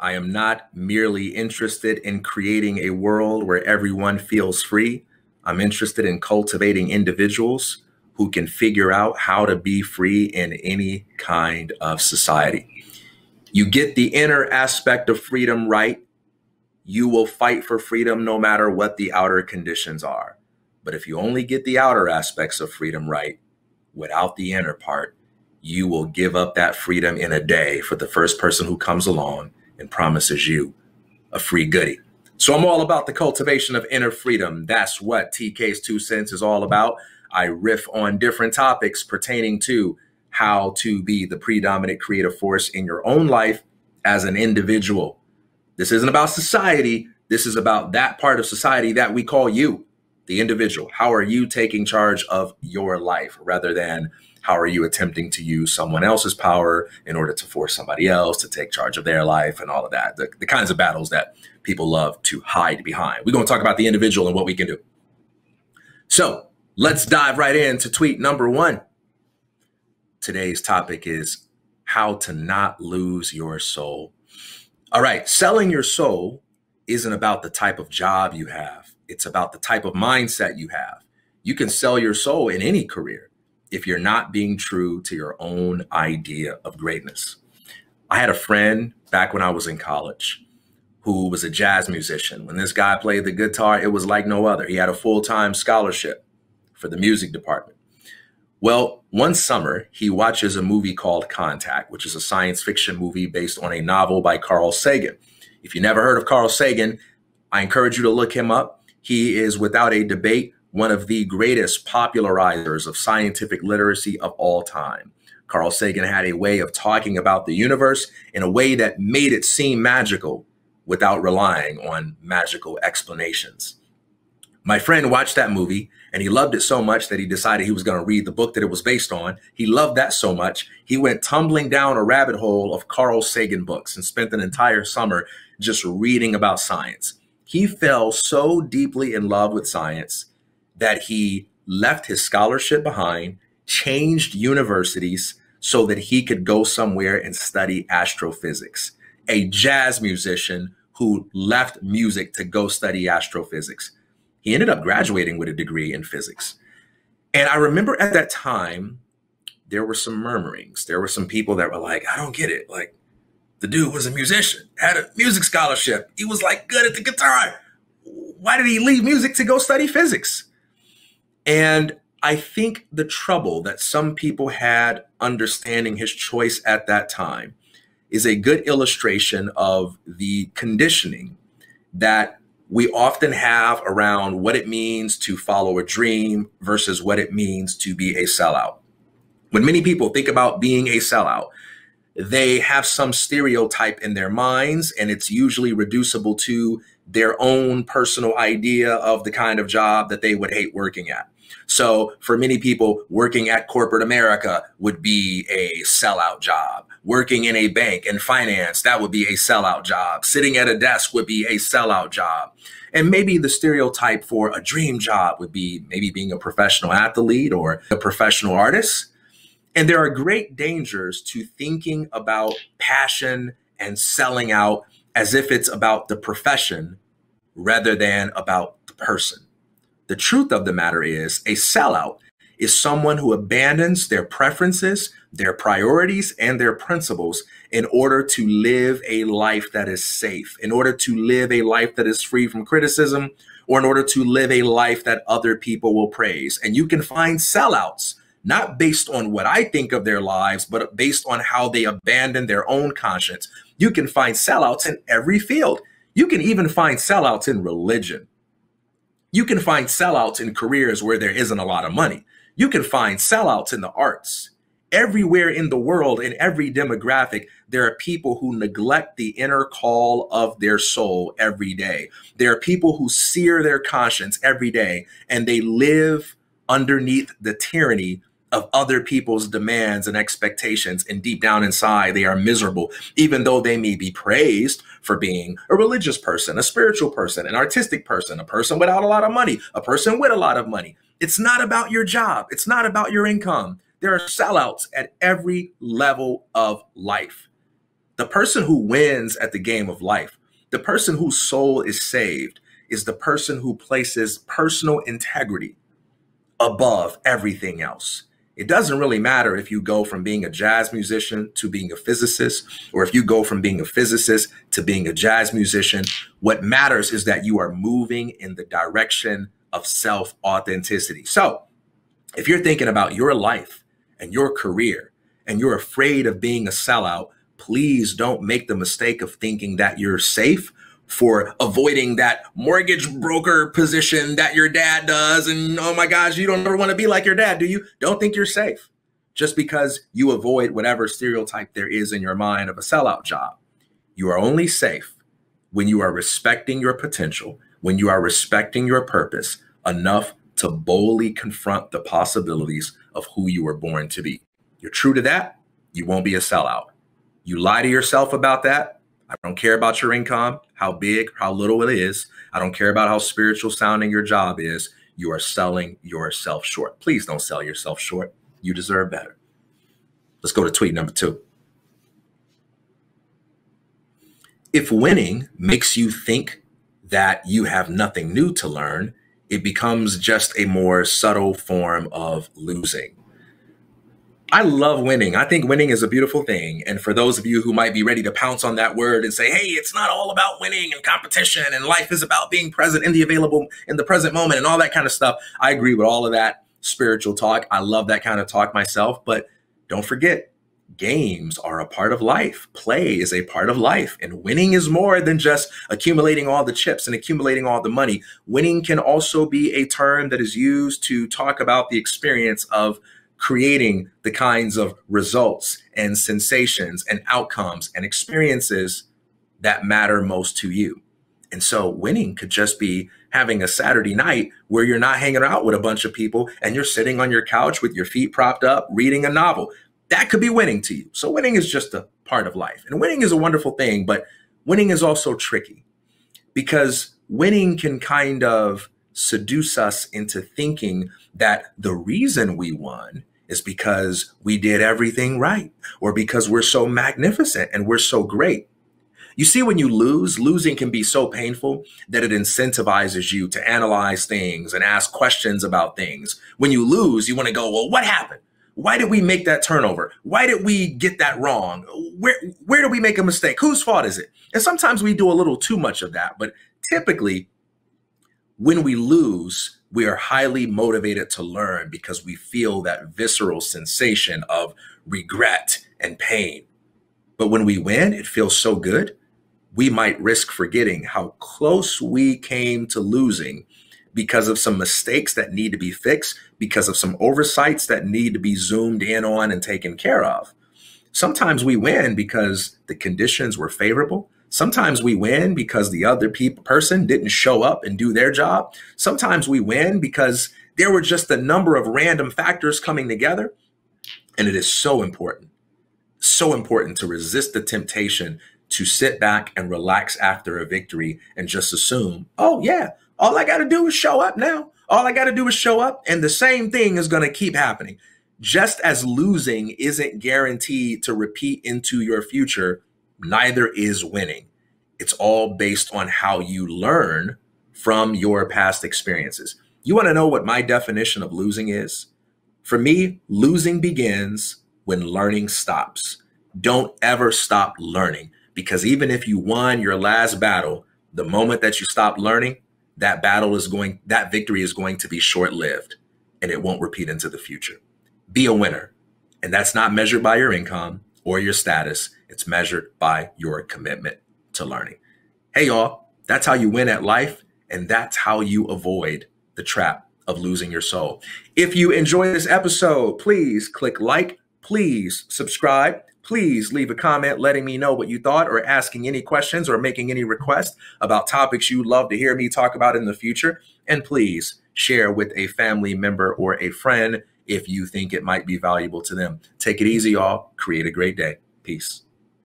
I am not merely interested in creating a world where everyone feels free. I'm interested in cultivating individuals who can figure out how to be free in any kind of society. You get the inner aspect of freedom right, you will fight for freedom no matter what the outer conditions are. But if you only get the outer aspects of freedom right without the inner part, you will give up that freedom in a day for the first person who comes along and promises you a free goodie. So I'm all about the cultivation of inner freedom. That's what TK's Two Cents is all about. I riff on different topics pertaining to how to be the predominant creative force in your own life as an individual. This isn't about society. This is about that part of society that we call you, the individual. How are you taking charge of your life rather than how are you attempting to use someone else's power in order to force somebody else to take charge of their life and all of that? The, the kinds of battles that people love to hide behind. We're going to talk about the individual and what we can do. So let's dive right into tweet number one. Today's topic is how to not lose your soul. All right, selling your soul isn't about the type of job you have, it's about the type of mindset you have. You can sell your soul in any career if you're not being true to your own idea of greatness. I had a friend back when I was in college who was a jazz musician. When this guy played the guitar, it was like no other. He had a full time scholarship for the music department. Well, one summer, he watches a movie called Contact, which is a science fiction movie based on a novel by Carl Sagan. If you never heard of Carl Sagan, I encourage you to look him up. He is, without a debate, one of the greatest popularizers of scientific literacy of all time. Carl Sagan had a way of talking about the universe in a way that made it seem magical without relying on magical explanations. My friend watched that movie and he loved it so much that he decided he was going to read the book that it was based on. He loved that so much, he went tumbling down a rabbit hole of Carl Sagan books and spent an entire summer just reading about science. He fell so deeply in love with science that he left his scholarship behind, changed universities so that he could go somewhere and study astrophysics. A jazz musician who left music to go study astrophysics. He ended up graduating with a degree in physics. And I remember at that time, there were some murmurings. There were some people that were like, I don't get it. Like, the dude was a musician, had a music scholarship. He was like good at the guitar. Why did he leave music to go study physics? And I think the trouble that some people had understanding his choice at that time is a good illustration of the conditioning that we often have around what it means to follow a dream versus what it means to be a sellout. When many people think about being a sellout, they have some stereotype in their minds, and it's usually reducible to their own personal idea of the kind of job that they would hate working at. So for many people, working at corporate America would be a sellout job. Working in a bank and finance, that would be a sellout job. Sitting at a desk would be a sellout job. And maybe the stereotype for a dream job would be maybe being a professional athlete or a professional artist. And there are great dangers to thinking about passion and selling out as if it's about the profession rather than about the person. The truth of the matter is, a sellout is someone who abandons their preferences, their priorities, and their principles in order to live a life that is safe, in order to live a life that is free from criticism, or in order to live a life that other people will praise. And you can find sellouts not based on what I think of their lives, but based on how they abandon their own conscience. You can find sellouts in every field. You can even find sellouts in religion. You can find sellouts in careers where there isn't a lot of money. You can find sellouts in the arts. Everywhere in the world, in every demographic, there are people who neglect the inner call of their soul every day. There are people who sear their conscience every day and they live underneath the tyranny of other people's demands and expectations. And deep down inside, they are miserable, even though they may be praised for being a religious person, a spiritual person, an artistic person, a person without a lot of money, a person with a lot of money. It's not about your job, it's not about your income. There are sellouts at every level of life. The person who wins at the game of life, the person whose soul is saved, is the person who places personal integrity above everything else. It doesn't really matter if you go from being a jazz musician to being a physicist, or if you go from being a physicist to being a jazz musician. What matters is that you are moving in the direction of self authenticity. So, if you're thinking about your life and your career and you're afraid of being a sellout, please don't make the mistake of thinking that you're safe for avoiding that mortgage broker position that your dad does. And oh my gosh, you don't ever want to be like your dad, do you? Don't think you're safe just because you avoid whatever stereotype there is in your mind of a sellout job. You are only safe when you are respecting your potential, when you are respecting your purpose enough to boldly confront the possibilities of who you were born to be. You're true to that, you won't be a sellout. You lie to yourself about that, I don't care about your income, how big, how little it is. I don't care about how spiritual sounding your job is. You are selling yourself short. Please don't sell yourself short. You deserve better. Let's go to tweet number two. If winning makes you think that you have nothing new to learn, it becomes just a more subtle form of losing. I love winning. I think winning is a beautiful thing. And for those of you who might be ready to pounce on that word and say, hey, it's not all about winning and competition and life is about being present in the available in the present moment and all that kind of stuff, I agree with all of that spiritual talk. I love that kind of talk myself. But don't forget, games are a part of life. Play is a part of life. And winning is more than just accumulating all the chips and accumulating all the money. Winning can also be a term that is used to talk about the experience of creating the kinds of results and sensations and outcomes and experiences that matter most to you. And so winning could just be having a Saturday night where you're not hanging out with a bunch of people and you're sitting on your couch with your feet propped up reading a novel. That could be winning to you. So winning is just a part of life. And winning is a wonderful thing, but winning is also tricky because winning can kind of seduce us into thinking that the reason we won is because we did everything right or because we're so magnificent and we're so great. You see, when you lose, losing can be so painful that it incentivizes you to analyze things and ask questions about things. When you lose, you want to go, well, what happened? Why did we make that turnover? Why did we get that wrong? Where where did we make a mistake? Whose fault is it? And sometimes we do a little too much of that, but typically when we lose, we are highly motivated to learn because we feel that visceral sensation of regret and pain. But when we win, it feels so good. We might risk forgetting how close we came to losing because of some mistakes that need to be fixed, because of some oversights that need to be zoomed in on and taken care of. Sometimes we win because the conditions were favorable. Sometimes we win because the other people, person didn't show up and do their job. Sometimes we win because there were just a number of random factors coming together. And it is so important, so important to resist the temptation to sit back and relax after a victory and just assume, oh, yeah, all I got to do is show up now. All I got to do is show up, and the same thing is going to keep happening. Just as losing isn't guaranteed to repeat into your future, neither is winning. It's all based on how you learn from your past experiences. You want to know what my definition of losing is? For me, losing begins when learning stops. Don't ever stop learning because even if you won your last battle, the moment that you stop learning, that battle is going, that victory is going to be short lived and it won't repeat into the future. Be a winner. And that's not measured by your income or your status. It's measured by your commitment to learning. Hey, y'all, that's how you win at life, and that's how you avoid the trap of losing your soul. If you enjoy this episode, please click like, please subscribe. Please leave a comment letting me know what you thought or asking any questions or making any requests about topics you'd love to hear me talk about in the future. And please share with a family member or a friend if you think it might be valuable to them. Take it easy, y'all. Create a great day. Peace.